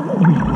Oh,